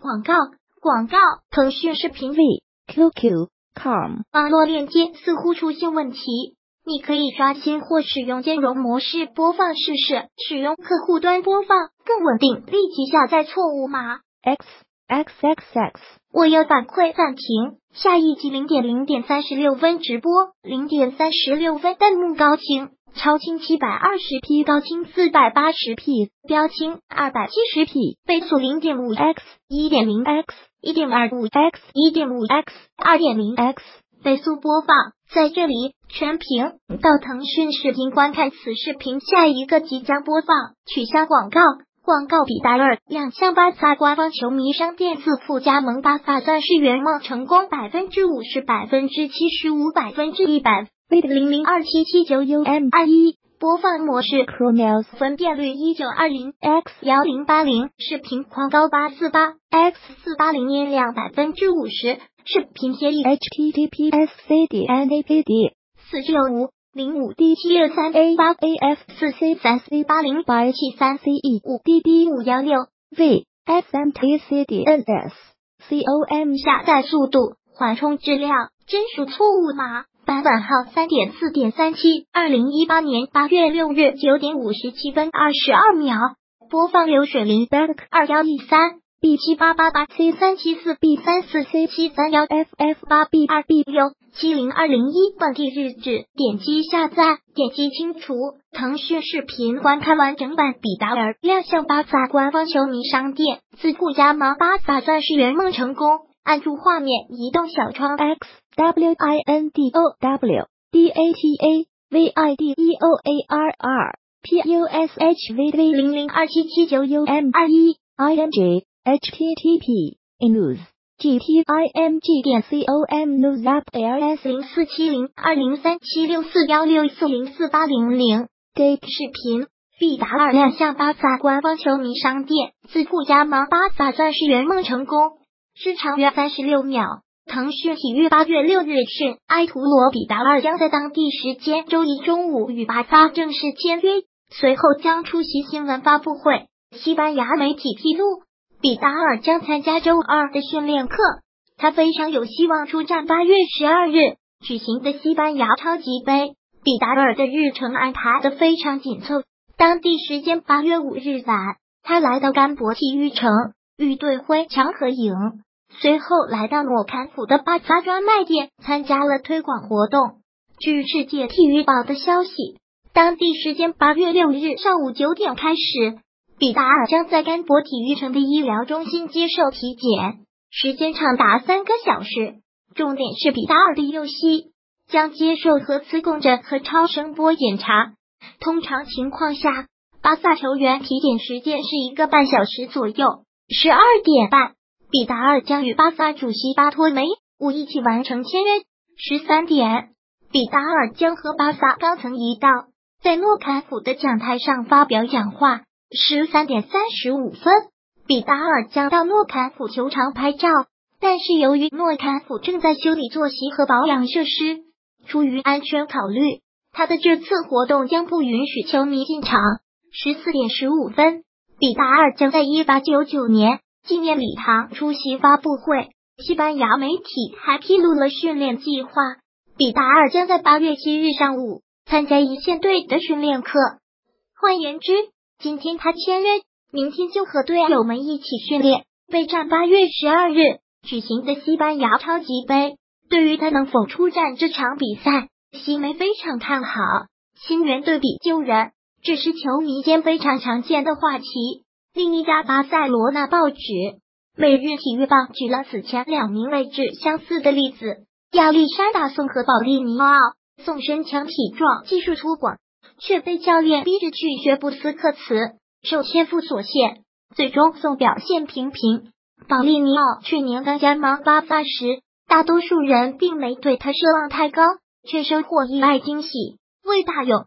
广告，广告。腾讯视频 V QQ com 网络链接似乎出现问题，你可以刷新或使用兼容模式播放试试，使用客户端播放更稳定。立即下载错误码 X X X X。我要反馈暂停。下一集零点零点三十六分直播，零点三十六分弹幕高清，超清七百二十 P，高清四百八十 P，标清二百七十 P，倍速零点五 X，一点零 X，一点二五 X，一点五 X，二点零 X，倍速播放，在这里全屏到腾讯视频观看此视频，下一个即将播放，取消广告。广告比达尔亮相巴萨官方球迷商店自付加盟巴萨算是圆梦成功百分之五十百分之七十五百分之一百 v 零零二七七九 um 二一播放模式 ChromeOS 分辨率一九二零 x 幺零八零视频框高八四八 x 四八零音量百分之五十视频贴力 https cdnapd 四九五。零五 D 七六三 A 八 AF 四 C 三 C 八零八七三 CE 五 DD 五幺六 V f m t c d n s c o m 下载速度缓冲质量真属错误码版本号三点四点三七二零一八年八月六日九点五十七分二十二秒播放流水零 Back 二幺一三 B 七八八八 C 三七四 B 三四 C 七三幺 FF 八 B 二 B 六。七零二零一本地日志，点击下载，点击清除。腾讯视频观看完整版。比达尔亮相巴萨官方球迷商店，自顾加盟巴萨钻石圆梦成功。按住画面移动小窗 X W I N D O W D A T A V I D E O A R R P U S H V V 零零二七七九 U M 二一 I N G H T T P News g t i m g 点 c o m news up l s 零四七零二零三七六四幺六四零四八零零 gate 视频，毕达尔亮相巴萨官方球迷商店，自付加盟巴萨钻石圆梦成功，时长约三十六秒。腾讯体育八月六日讯，埃图罗比达尔将在当地时间周一中午与巴萨正式签约，随后将出席新闻发布会。西班牙媒体披露。比达尔将参加周二的训练课，他非常有希望出战八月十二日举行的西班牙超级杯。比达尔的日程安排的非常紧凑，当地时间八月五日晚，他来到甘博体育城与队徽强合影，随后来到诺坎普的巴萨专卖店参加了推广活动。据世界体育报的消息，当地时间八月六日上午九点开始。比达尔将在甘博体育城的医疗中心接受体检，时间长达三个小时。重点是比达尔的右膝将接受核磁共振和超声波检查。通常情况下，巴萨球员体检时间是一个半小时左右。十二点半，比达尔将与巴萨主席巴托梅乌一起完成签约。十三点，比达尔将和巴萨高层一道在诺坎普的讲台上发表讲话。十三点三十五分，比达尔将到诺坎普球场拍照，但是由于诺坎普正在修理坐席和保养设施，出于安全考虑，他的这次活动将不允许球迷进场。十四点十五分，比达尔将在一八九九年纪念礼堂出席发布会。西班牙媒体还披露了训练计划，比达尔将在八月七日上午参加一线队的训练课。换言之，今天他签约，明天就和队友们一起训练备战八月十二日举行的西班牙超级杯。对于他能否出战这场比赛，西梅非常看好。新援对比旧人，这是球迷间非常常见的话题。另一家巴塞罗那报纸《每日体育报》举了此前两名位置相似的例子：亚历山大宋和保利尼奥。宋身强体壮，技术粗犷。却被教练逼着去学布斯克茨，受天赋所限，最终宋表现平平。保利尼奥去年刚加盟巴萨时，大多数人并没对他奢望太高，却收获意外惊喜。魏大勇